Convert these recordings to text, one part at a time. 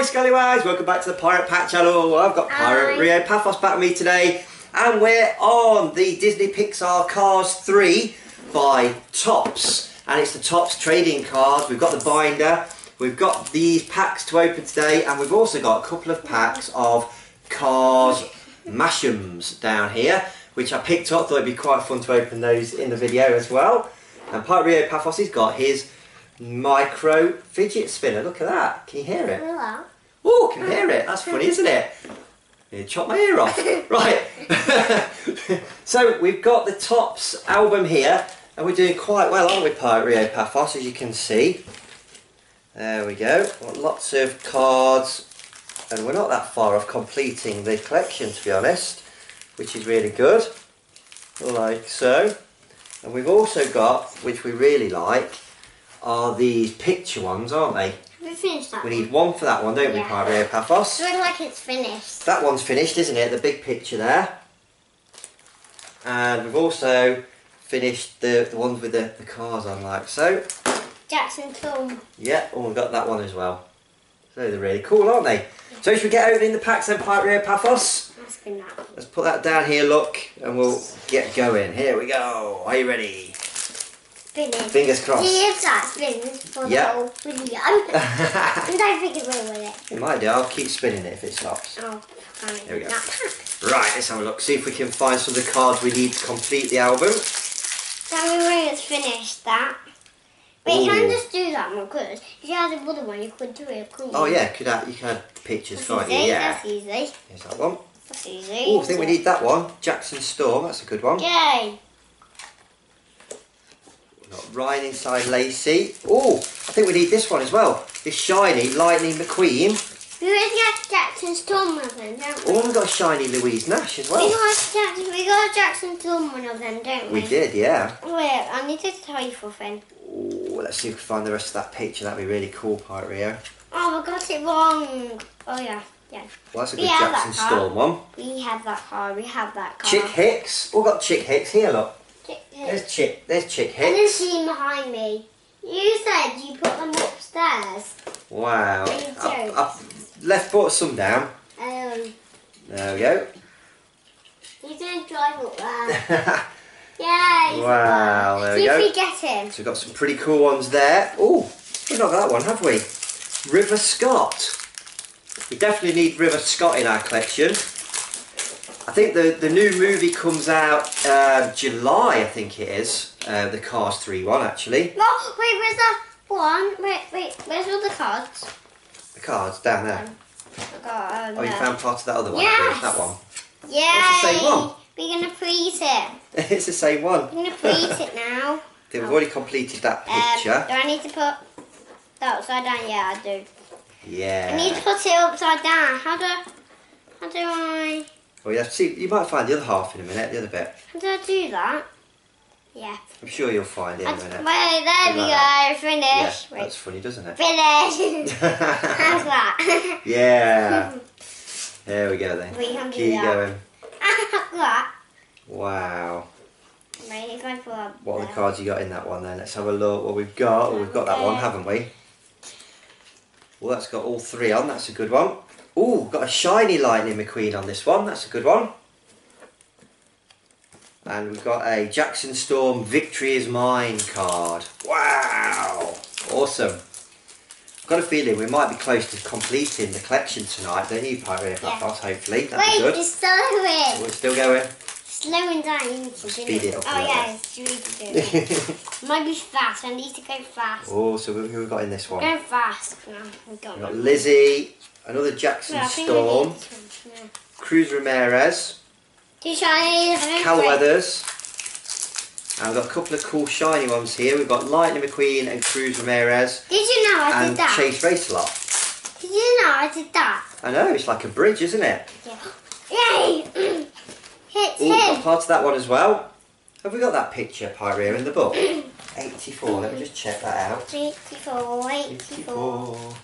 Hi Scallywags, welcome back to the Pirate Pat channel. I've got Pirate Hi. Rio Pafos back with me today and we're on the Disney Pixar Cars 3 by Topps and it's the Topps trading cards. We've got the binder, we've got these packs to open today and we've also got a couple of packs of Cars Mash'ems down here which I picked up, thought it'd be quite fun to open those in the video as well. And Pirate Rio Pafos has got his micro fidget spinner. Look at that. Can you hear it? Hello. Oh, can hear it. That's funny, isn't it? You chop my ear off. right. so we've got the Topps album here, and we're doing quite well, aren't we, Pirate Rio Pafos, as you can see. There we go. Got lots of cards, and we're not that far off completing the collection, to be honest, which is really good. Like so. And we've also got, which we really like, are these picture ones, aren't they? We finished that We one. need one for that one, don't we, Yeah. Pirate Rio Pafos? It looks like it's finished. That one's finished, isn't it? The big picture there. And we've also finished the, the ones with the, the cars on, like so. Jackson Storm. Yeah, oh, we've got that one as well. So they're really cool, aren't they? So should we get opening the packs then, Rio Pafos? Let's spin that. Let's put that down here, look, and we'll get going. Here we go. Are you ready? Spin. Fingers crossed. See if that spins for Yeah. the whole video. I don't think it will, will it? it might do. I'll keep spinning it if it stops. Oh, fine. Here we go. Right, let's have a look. See if we can find some of the cards we need to complete the album. Tell me when it's finished, that. But you can just do that one, because if you had another one, you could do it, couldn't you? Oh yeah, could have, you can add pictures, That's can't you? Yeah. That's easy. Here's that one. That's easy. Oh, I think we need that one. Jackson Storm, that's a good one. Yay. We've got Ryan inside Laney. Oh, I think we need this one as well. This shiny Lightning McQueen. We already got Jackson Storm one of them, don't we? Oh, we've got shiny Louise Nash as We well. got Jackson, we got Jackson Storm one of them, don't we? We did, yeah. Wait, I need to tell you something. Oh, let's see if we can find the rest of that picture. That'd be really cool, Pirate Rio. Oh, I got it wrong. Oh yeah, yeah. Well, that's a good Jackson. Storm one. We have that car. We have that car. Chick Hicks. Oh, got Chick Hicks here. Look, there's Chick. There's Chick And then Hicks. she behind me. You said you put them upstairs. Wow. I've. I've left brought some down. Um, There we go. you didn't drive up there. Yay! Wow, there we See go. if we get him. So we've got some pretty cool ones there. Oh, we've not got that one, have we? River Scott. We definitely need River Scott in our collection. I think the, the new movie comes out uh, July, I think it is. Uh, the Cars 3 one, actually. Oh, wait, where's that one? Wait, wait, where's all the cards? The cards down there. I got, um, Oh, you uh, found part of that other one, Yes. that one. Yeah. It's the same one. We're gonna freeze it. it's the same one. We're gonna freeze it now. We've already completed that Um, picture. do I need to put that upside down? Yeah, I do. Yeah. I need to put it upside down. How do how do I Oh, yeah. See, you might find the other half in a minute, the other bit. how do I do that? Yeah. I'm sure you'll find it in a wait, minute. there we Like go. Finish. Yeah, that's funny, doesn't it? Finish. How's that? yeah. There we go then. We can Keep going. How's that? Wow. Wait, if I put up What are the cards you got in that one then? Let's have a look what we've got. We've got that one, haven't we? Well, that's got all three on. That's a good one. Oh, got a shiny Lightning McQueen on this one. That's a good one. And we've got a Jackson Storm Victory is Mine card. Wow. Awesome. I've Got a feeling we might be close to completing the collection tonight, don't you, Pirate Yeah. Hopefully. That'd Wait, be good. it's slowing. We're still going. Slowing down. You need to do Speed it up Oh yeah, it's you need to do it. Might be fast. I need to go fast. oh, so who have we got in this one? Go fast. No, we got We've got Lizzie, another Jackson Yeah, I think we Storm, need this one, yeah. Cruz Ramirez, Two shiny. Cal Weathers, and we've got a couple of cool shiny ones here. We've got Lightning McQueen and Cruz Ramirez Did you know I did and that? Chase Racelott. Did you know I did that? I know, it's like a bridge, isn't it? Yeah. Yay! Hit Oh, got him. part of that one as well. Have we got that picture, Pyria, in the book? 84, let me just check that out. 84, 84, 84.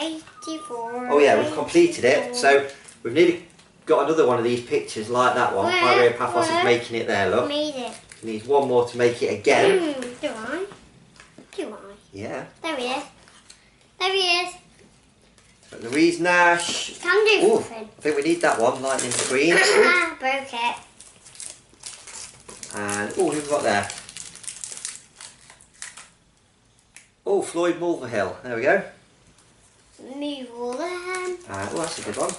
84. Oh yeah, we've completed it. So we've nearly got another one of these pictures like that one. Where? Pyria Pafos is making it there, look. Made it. Needs one more to make it again. Mm, do I? Do I? Yeah. There he is. There he is. Louise Nash. Can do Ooh, something. I think we need that one, Lightning McQueen. Broke it. and, oh, who we got there? Oh, Floyd Mulvihill. There we go. Move all them. Uh, oh, that's a good one.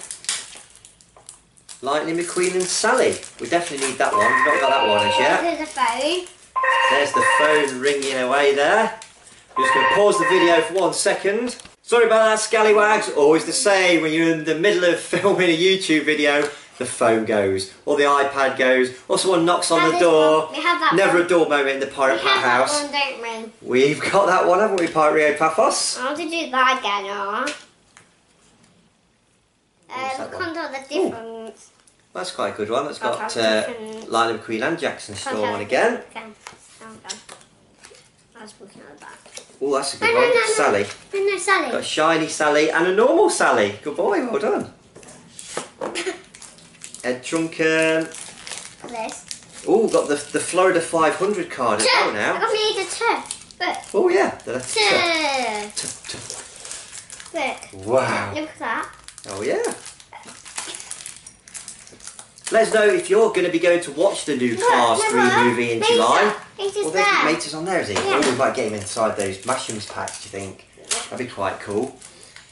Lightning McQueen and Sally. We definitely need that one. We've not got that one as yet. There's a phone. There's the phone ringing away there. I'm just going to pause the video for one second. Sorry about that, scallywags. Always the same when you're in the middle of filming a YouTube video, the phone goes, or the iPad goes, or someone knocks on the door. one. We have that Never one. a door moment in the Pirate Pat have house. one, we? We've got that one, haven't we, Pirate Rio Pafos? I want to do that again, alright? Uh, look the difference. That's quite a good one. That's Got uh, different- McQueen and Jackson Storm on again. Okay. Now I'm done. I was looking at the back. Oh, that's a good no, one. no, no. Sally. No, no, Sally. Got a shiny Sally and a normal Sally. Good boy, well done. Ed Truncan. This. Oh, got the the Florida 500 card as well I now. got me the two. Look. Oh yeah, the letter Two. T. T. Look. Wow. Look at that. Oh yeah. Let us know if you're going to be going to watch the new Look, Cars look, 3 look. movie in. July. It's Well, there. Maters on there, is he? Yeah. Oh, we might get him inside those Mash'ems packs, do you think? That'd be quite cool.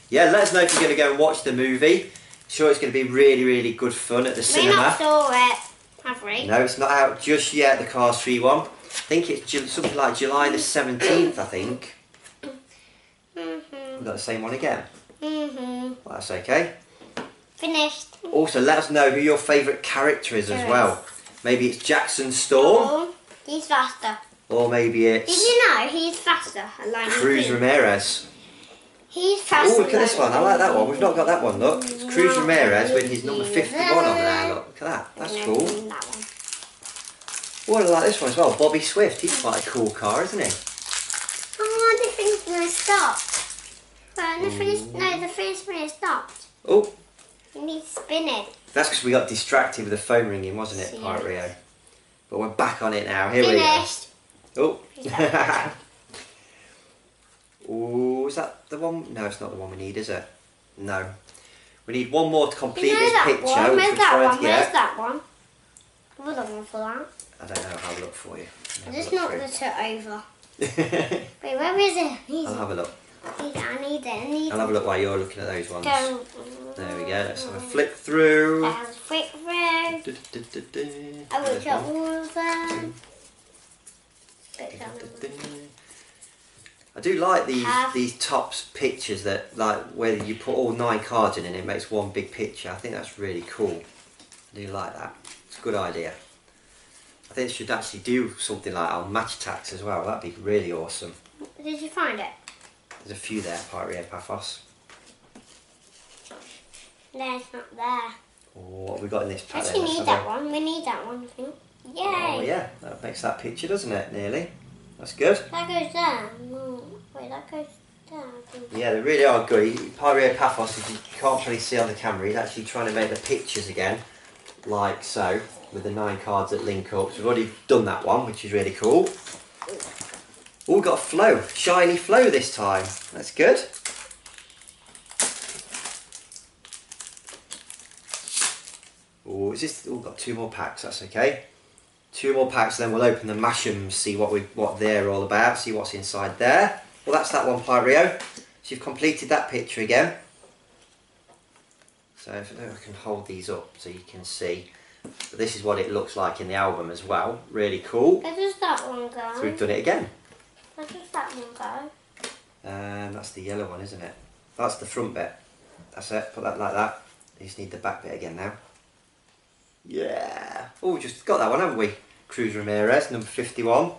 Yeah, let us know if you're going to go and watch the movie. Sure, it's going to be really, really good fun at the We not cinema. saw it, have we? No, it's not out just yet, the Cars 3 one. I think it's something like July the 17th, I think. Mhm. We've got the same one again. Mhm. Well, that's okay. Finished. Also, let us know who your favourite character is as well. Maybe it's Jackson Storm, Oh, he's faster. or maybe Did it's you know he's faster? Cruz? Ramirez. He's. Oh, look at this one. I like that one. We've not got that one, look. It's Cruz Ramirez with his number 51 on there, look. Look at that. That's cool. That one. Oh, I like this one as well. Bobby Swift. He's quite a cool car, isn't he? Oh, the thing's gonna stop. Well, the finish, no, the finish minute stopped. Oh, You need to spin it. that's because we got distracted with the phone ringing, wasn't it. Pirate Rio? But we're back on it now. Here we go. Finished. Oh. That? oh, is that the one? No, it's not the one we need, is it? No. We need one more to complete you know this picture, one? which Where's we're that trying one? to Where's that one? We're looking for that. I don't know. I'll have a look for you. I'll Just knock the through. over. Wait, where is it? Need I'll have a look. I need it. I need it. I need I'll have a look while you're looking at those ones. Go. There we go. Let's have a flick through. There's flick through. Du-du-du-du-du. I will drop all of them. I do like these Have- these Topps pictures that like where you put all nine cards in and it makes one big picture. I think that's really cool. I do like that. It's a good idea. I think it should actually do something like on Match Attax as well. That'd be really awesome. Did you find it? There's a few there, Pirate Rio Pafos. No, it's not there. Oh, what have we got in this pack? Actually, need that one. We need that one. I think. Oh, Yay! Oh yeah, that makes that picture, doesn't it? Nearly. That's good. That goes there. Yeah, they really are good. Pyrio Pafos, if you can't really see on the camera, he's actually trying to make the pictures again, like so, with the nine cards that link up. So we've already done that one, which is really cool. Oh, we've got Flo, shiny Flo this time. That's good. Oh, is this? Oh, got two more packs. That's okay. Two more packs, then we'll open the Mash'ems, see what we what they're all about, see what's inside there. Well, that's that one, Pyrio. So you've completed that picture again. So if I can hold these up so you can see. But this is what it looks like in the album as well. Really cool. Where does that one go? So we've done it again. Where does that one go? Um, that's the yellow one, isn't it? That's the front bit. That's it. Put that like that. You just need the back bit again now. Yeah. Oh, just got that one, haven't we? Cruz Ramirez, number 51.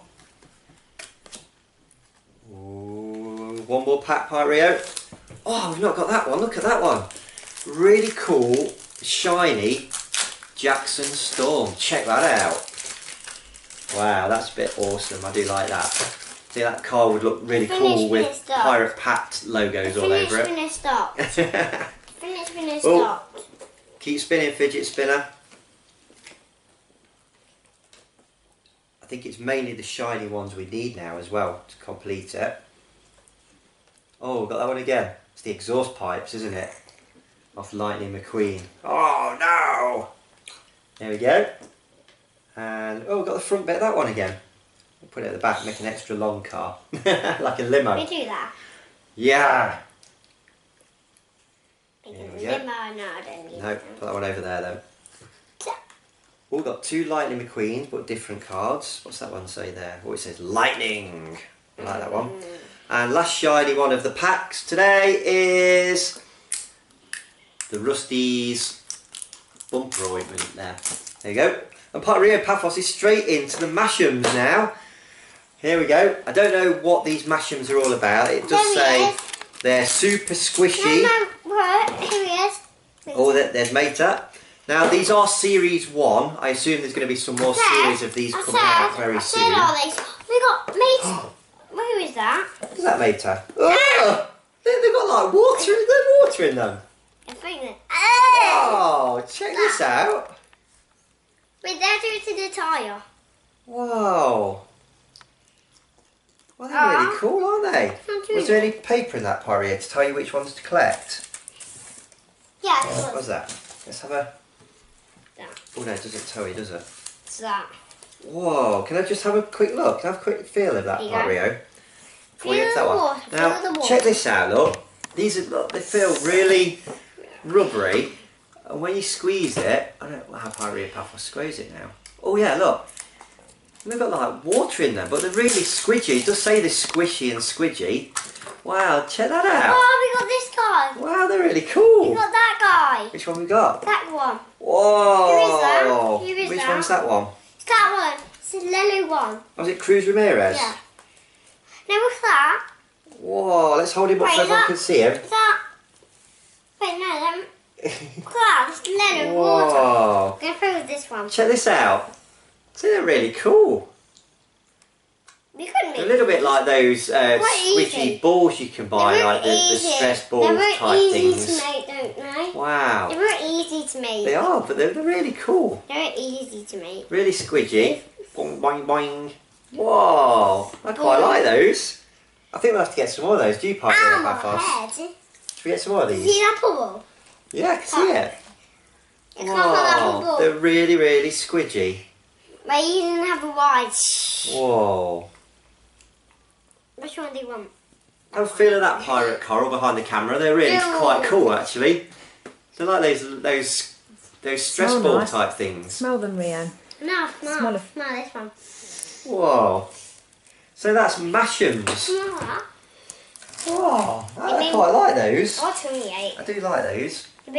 One more pack, Pyrio. Oh, we've not got that one. Look at that one. Really cool, shiny Jackson Storm. Check that out. Wow, that's a bit awesome. I do like that. See, that car would look really Finish cool with up. Pirate Pat logos all Finish, over finish, stop. it. Finish, finish, Oh. stop. Keep spinning, fidget spinner. I think it's mainly the shiny ones we need now as well to complete it. Oh, got that one again. It's the exhaust pipes, isn't it? Off Lightning McQueen. Oh no! There we go. And oh, we've got the front bit of that one again. We'll put it at the back, make an extra long car. like a limo. We do that. Yeah! Make There a we go. limo. No, I don't need No, put that one over there then. Yeah. We've got two Lightning McQueens, but different cards. What's that one say there? Oh, it says Lightning. I like that one. Mm. And last shiny one of the packs today is the Rust-eze bumper ointment there. There you go. And part Rio Pafos is straight into the Mash'ems now. Here we go. I don't know what these Mash'ems are all about. It does say is. they're super squishy. No, no, here he is. Oh, there- there's Mater. Now these are series one. I assume there's going to be some more series of these coming out very soon. all these. We got meat. Oh, Who is that? Is that Mater? Oh, they, they've got like water. There's water in them. I think that. Oh! Check this out. Wait, they're doing to the tyre. Wow. Well, they're really cool, aren't they? Was there any paper in that Poirier to tell you which ones to collect? Yeah, What was that? Let's have a. that. Oh no, it doesn't tell you, does it? It's that. Whoa! Can I just have a quick look? Can I have a quick feel of that go. Poirier? Feel get that one. water, Now, check this out. Look, these are look, they feel really rubbery, and when you squeeze it, I don't know how Poirier Pafos squeeze it now. Oh yeah, look. They've got like water in them, but they're really squidgy. It does say they're squishy and squidgy. Wow, check that out. Oh, we got this guy. Wow, they're really cool. We got that guy. Which one we got? That one. Whoa! Who is that? Who is Which that? one's that one? That one. It's the yellow one. Was it Cruz Ramirez? Yeah. Now what's that? Whoa, let's hold him up Wait, so everyone that- can see him. That? Wait, no, that. That. Yellow water. Whoa. I'm gonna play with this one. Check this out. See, they're really cool. We couldn't They're a little bit like those uh, squishy balls you can buy, They like the, the stress balls type easy things. to make, don't they? They Wow. weren't easy to make. They are, but they're, they're really cool. They're easy to make. Really squidgy. Boing, boing, boing. Whoa. I quite like those. I think we'll have to get some more of those. Do you, Piper Ow, my head. Should we get some more of these? see that bubble? Yeah, I can see it. I can't have that Whoa. They're really, really squidgy. But you didn't have a white. Whoa. Which one do you want? Have a feel of that pirate coral behind the camera. They're really Ew. quite cool, actually. They're like those those those stress Smell ball nice. type things. Smell them, Rianne. No, no, Smell no, of- this one. Whoa. So that's Mash'ems. Smell that. Whoa. I You mean- quite like those. Or tummy ache. I do like those. I've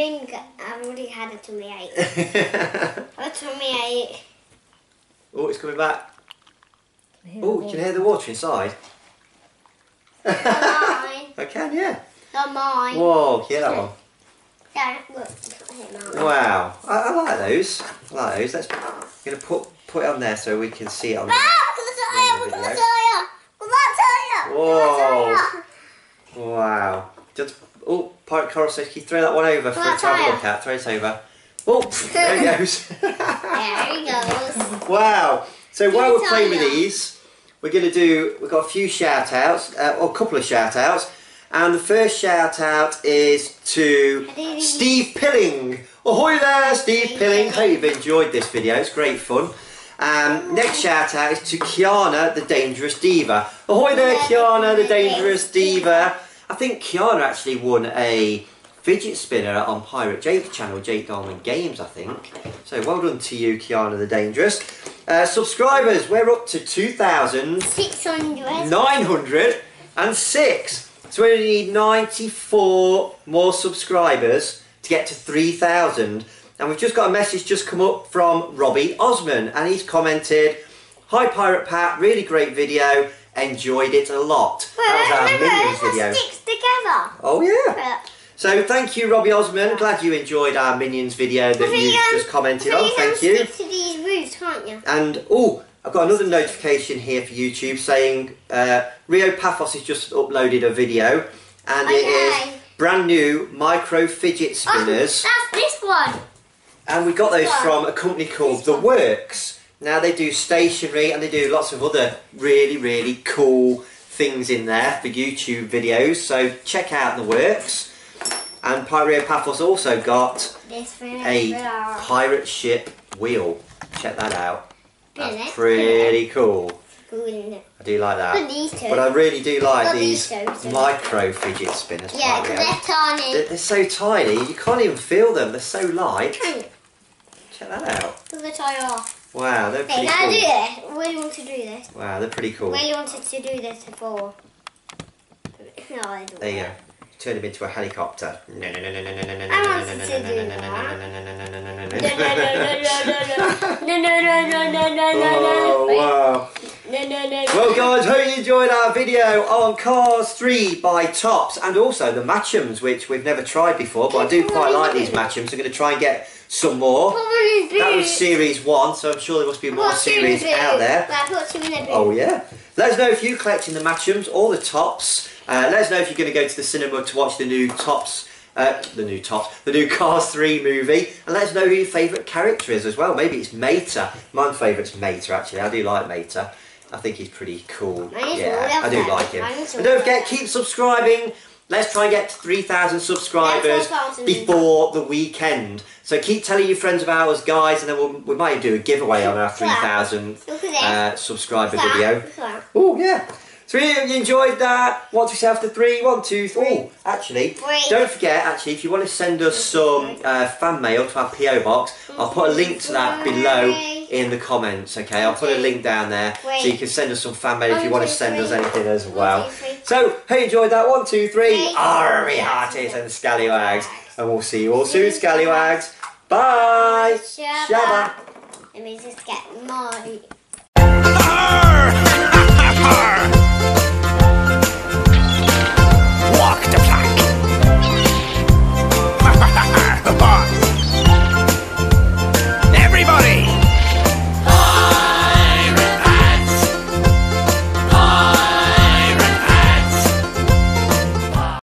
I've already had a tummy ache. oh, A tummy ache. it's coming back. Here, Oh, you can hear the water inside. I can, yeah. They're mine. Whoa, hear that one. Yeah, look. Wow. I, I like those. I like those. Let's. I'm gonna put put it on there so we can see it on. Ah, look at the tire, look at the tire. Look at that tire. Look at that tire. Wow. Just oh, Pirate Coral says, can you throw that one over for us to have a look at? Throw it over. Oh, there it goes. There he goes. wow. So while we're playing with these, we're going to do, we've got a few shout outs, uh, or a couple of shout outs. And the first shout out is to Steve Pilling. Ahoy there, Steve Pilling. Hope you've enjoyed this video, it's great fun. Um, next shout out is to Kiana, the Dangerous Diva. Ahoy there, Kiana, the Dangerous Diva. I think Kiana actually won a fidget spinner on Pirate Jake's channel, Jake Dolman Games, I think. So well done to you, Kiana, the Dangerous. Uh, subscribers, we're up to 2,000. 600. 906. So we only need 94 more subscribers to get to 3,000. And we've just got a message just come up from Robbie Osman, and he's commented, "Hi Pirate Pat, really great video. Enjoyed it a lot. that was our Minions video. sticks together. Oh yeah. But So thank you, Robbie Osman. Glad you enjoyed our Minions video that you um, just commented on. Thank you stick to these roofs, can't you? And oh, I've got another notification here for YouTube saying uh, Rio Pafos has just uploaded a video, and it Okay. is brand new micro fidget Oh, spinners, that's this one. and we got those one. from a company called The. Works. Now they do stationery and they do lots of other really really cool things in there for YouTube videos, so check out the works. And Pyrio Pafos also got This a pirate ship wheel. Check that out. That's pretty cool. I do like that. But I really do like these these two, too. micro fidget spinners. yeah, because they're tiny. They're, they're so tiny, you can't even feel them. They're so light. Hmm. Check that out. Look the tie off. Wow, they're Hey, pretty now do cool. this. Really want to do this. Wow, they're pretty cool. Really wanted to do this before. No, I don't. There you go. Turn him into a helicopter. I wanted to do that. No, no, no, no, no, no, no, no, Oh, no. wow. No, no, no. Well, guys, hope you enjoyed our video on Cars 3 by Topps and also the Mash'ems, which we've never tried before, but I do quite like these Mash'ems. I'm going to try and get some more. That was series 1, so I'm sure there must be more series out there. Like, put two in a boot. Oh yeah. Let us know if you're collecting the Mash'ems or the Topps. Uh, let us know if you're going to go to the cinema to watch the new Topps, uh, the new Topps, the new Cars 3 movie. And let us know who your favourite character is as well. Maybe it's Mater. My favourite's Mater actually. I do like Mater. I think he's pretty cool. Yeah, I do like him. And don't forget, keep subscribing. Let's try and get to 3,000 subscribers before the weekend. So keep telling your friends of ours, guys, and then we'll, we might do a giveaway on our 3,000 Look at this. uh, subscriber video. that. Look at that. Oh yeah. Three of you enjoyed that. What do we say after three? One, two, three. Ooh, actually, three. don't forget, actually, if you want to send us some uh, fan mail to our PO box, I'll put a link to that below in the comments, okay? I'll put a link down there so you can send us some fan mail if you want to send us anything as well. So, who enjoyed that. One, two, three. Army hearties and scallywags. And we'll see you all soon, scallywags. Bye. Shabba. Let me just get more.